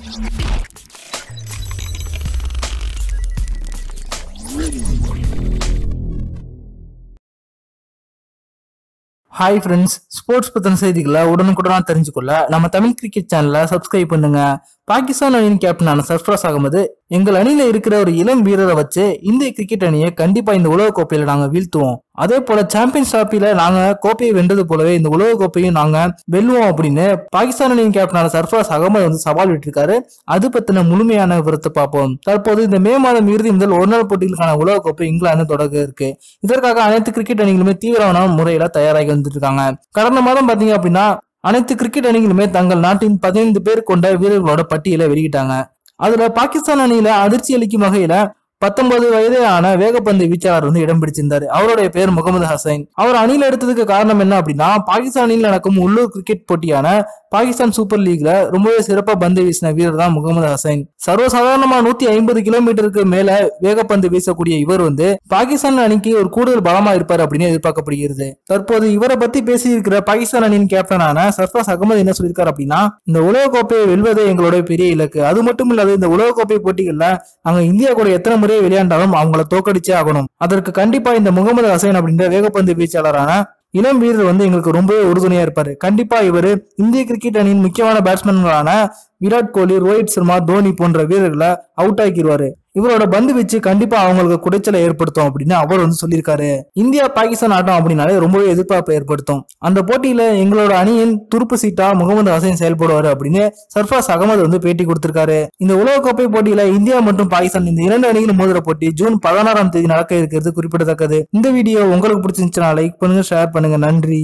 Hi friends sports பற்றின செய்திகளை உடனுக்குடனா தெரிஞ்சுக்கொள்ள நம்ம தமிழ் கிரிக்கெட் சேனலை சப்ஸ்கிரைப் பண்ணுங்க. பாகிஸ்தான் அணியின் கேப்டனான சர்ஃப்ராஸ் அகமது எங்கள் அணியில இருக்கிற ஒரு இளம் வீரரை வச்சு இந்திய கிரிக்கெட் அணியை கண்டிப்பா இந்த உலக கோப்பையில நாங்க வீழ்த்துவோம். அதே போல சாம்பியன்ஸ் டிராபில நாங்க கோப்பையை வென்றது போலவே இந்த உலக கோப்பையும் நாங்க வெல்லுவோம் அப்படின்னு பாகிஸ்தான் அணியின் கேப்டனான சர்ஃப்ராஸ் அகமது வந்து சவால் விட்டிருக்காரு. அது பத்தின முழுமையான விவரத்தை பார்ப்போம். தற்போது இந்த மே மாதம் இறுதி முதல் ஒரு நாள் போட்டிகளுக்கான உலக கோப்பை இங்கிலாந்து தொடங்க இருக்கு. இதற்காக அனைத்து கிரிக்கெட் அணிகளுமே தீவிரமான முறையில தயாராகி வந்துட்டு இருக்காங்க. கடந்த மாதம் பாத்தீங்க அப்படின்னா அனைத்து கிரிக்கெட் அணிகளுமே தங்கள் நாட்டின் பதினைந்து பேர் கொண்ட வீரர்களோட பட்டியலை வெளியிட்டாங்க. அதுல பாகிஸ்தான் அணியில அதிர்ச்சி அளிக்கும் வகையில பத்தொன்பது வயதான வேகப்பந்து வீச்சாளர் வந்து இடம் பிடிச்சிருந்தாரு. அவருடைய பேர் முகமது ஹசைன். அவர் அணியில எடுத்ததுக்கு காரணம் என்ன அப்படின்னா பாகிஸ்தான் அணியில் நடக்கும் உள்ளூர் கிரிக்கெட் போட்டியான பாகிஸ்தான் சூப்பர் லீக்ல ரொம்பவே சிறப்பா பந்து வீசின வீரர் தான் முகமது ஹசைன். சர்வசாதாரணமா நூத்தி ஐம்பது கிலோமீட்டருக்கு மேல வேகப்பந்து வீசக்கூடிய இவர் வந்து பாகிஸ்தான் அணிக்கு ஒரு கூடுதல் பலமா இருப்பார் அப்படின்னு எதிர்பார்க்கப்படுகிறது. தற்போது இவரை பத்தி பேசியிருக்கிற பாகிஸ்தான் அணியின் கேப்டனான சர்ஃபாஸ் அகமது என்ன சொல்லியிருக்காரு அப்படின்னா இந்த உலக கோப்பையை வெல்வதே எங்களோட பெரிய இலக்கு. அது மட்டும் இல்லாத இந்த உலக கோப்பை போட்டிகள்ல நாங்க இந்தியா கூட எத்தனை முறை விளையாண்டாலும் அவங்கள தோக்கடிச்சே ஆகணும். அதற்கு கண்டிப்பா இந்த முகமது ஹசைன் அப்படின்ற வேகப்பந்து வீச்சாளரான இளம் வீரர் வந்து எங்களுக்கு ரொம்பவே உறுதுணையா இருப்பாரு. கண்டிப்பா இவர் இந்திய கிரிக்கெட் அணியின் முக்கியமான பேட்ஸ்மேன்களான விராட் கோலி ரோஹித் சர்மா தோனி போன்ற வீரர்களை அவுட் ஆக்கிடுவாரு இவரோட பந்து வச்சு கண்டிப்பா அவங்களுக்கு குடைச்சலை ஏற்படுத்தும் அப்படின்னு அவர் வந்து சொல்லியிருக்காரு. இந்தியா பாகிஸ்தான் ஆட்டம் அப்படின்னாலே ரொம்பவே எதிர்பார்ப்பை ஏற்படுத்தும். அந்த போட்டியில எங்களோட அணியின் துருப்பு சீட்டா முகமது ஹசைன் செயல்படுவாரு அப்படின்னு சர்ஃபாஸ் அகமது வந்து பேட்டி கொடுத்திருக்காரு. இந்த உலகக்கோப்பை போட்டியில இந்தியா மற்றும் பாகிஸ்தான் இந்த இரண்டு அணிகளும் மோதிர போட்டி ஜூன் பதினாறாம் தேதி நடக்க இருக்கிறது குறிப்பிடத்தக்கது. இந்த வீடியோ உங்களுக்கு பிடிச்சிருந்துச்சுன்னா லைக் பண்ணுங்க ஷேர் பண்ணுங்க. நன்றி.